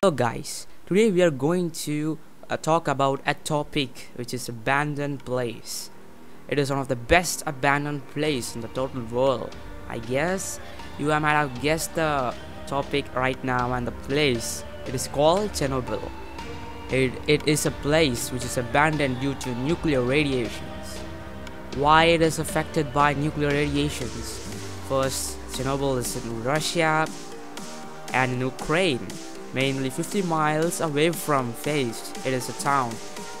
Hello guys, today we are going to uh, talk about a topic which is abandoned place. It is one of the best abandoned place in the total world. I guess you might have guessed the topic right now and the place. It is called Chernobyl. It, it is a place which is abandoned due to nuclear radiations. Why it is affected by nuclear radiations? First, Chernobyl is in Russia and in Ukraine, mainly 50 miles away from Face. It is a town.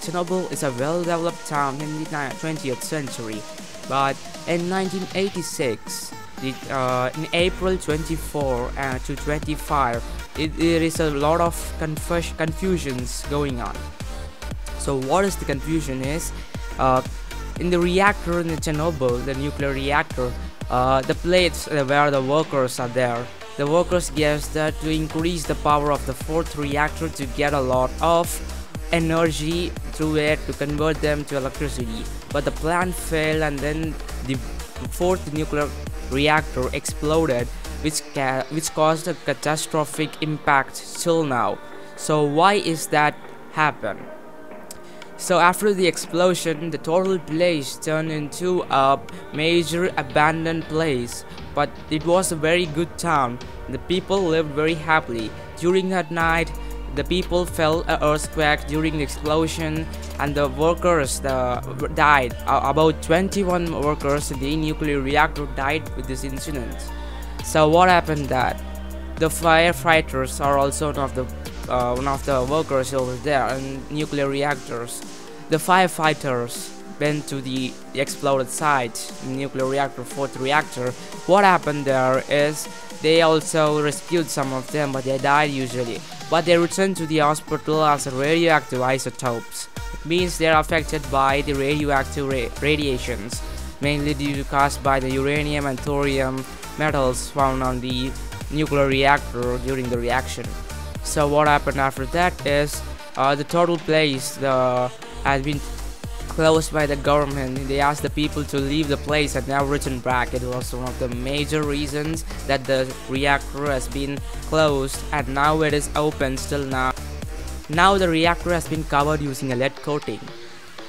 Chernobyl is a well-developed town in the 20th century, but in 1986, the, uh, in April 24 uh, to 25, it, there is a lot of confus confusions going on. So what is the confusion is, uh, in the reactor in the Chernobyl, the nuclear reactor, uh, the plates where the workers are there the workers guess that to increase the power of the fourth reactor to get a lot of energy through it to convert them to electricity. But the plan failed and then the fourth nuclear reactor exploded which, ca which caused a catastrophic impact till now. So why is that happen? So after the explosion, the total place turned into a major abandoned place, but it was a very good town. The people lived very happily. During that night, the people felt an earthquake during the explosion and the workers died. About 21 workers in the nuclear reactor died with this incident. So what happened that? The firefighters are also one of the uh, one of the workers over there in nuclear reactors. The firefighters went to the exploded site, nuclear reactor, fourth reactor. What happened there is they also rescued some of them, but they died usually. But they returned to the hospital as radioactive isotopes. It means they are affected by the radioactive ra radiations, mainly due to caused by the uranium and thorium metals found on the nuclear reactor during the reaction. So what happened after that is uh, the total place the, has been closed by the government. They asked the people to leave the place and now return back. It was one of the major reasons that the reactor has been closed and now it is open still now. Now the reactor has been covered using a lead coating.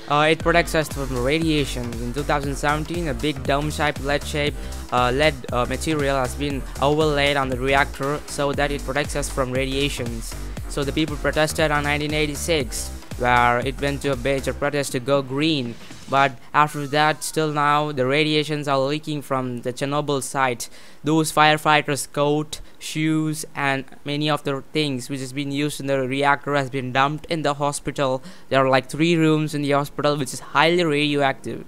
Uh, it protects us from radiation. In 2017, a big dome-shaped lead-shaped uh, lead uh, material has been overlaid on the reactor so that it protects us from radiations. So the people protested on 1986, where it went to a major protest to go green. But after that, still now, the radiations are leaking from the Chernobyl site. Those firefighters' coat, shoes, and many of the things which has been used in the reactor has been dumped in the hospital. There are like three rooms in the hospital which is highly radioactive.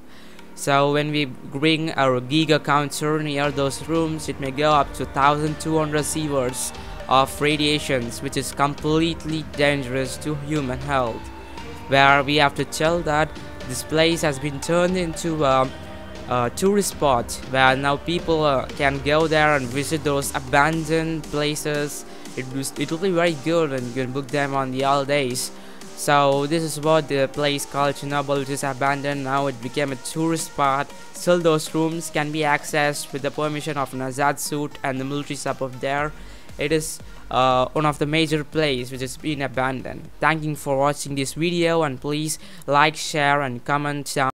So when we bring our Geiger counter near those rooms, it may go up to 1200 sieverts of radiations, which is completely dangerous to human health. Where we have to tell that this place has been turned into a, a tourist spot where now people uh, can go there and visit those abandoned places. It, was, it will be very good and you can book them on the all days. So this is what the place called Chernobyl which is abandoned now it became a tourist spot. Still those rooms can be accessed with the permission of an hazmat suit and the military support there. It is uh, one of the major places which has been abandoned. Thank you for watching this video and please like, share and comment down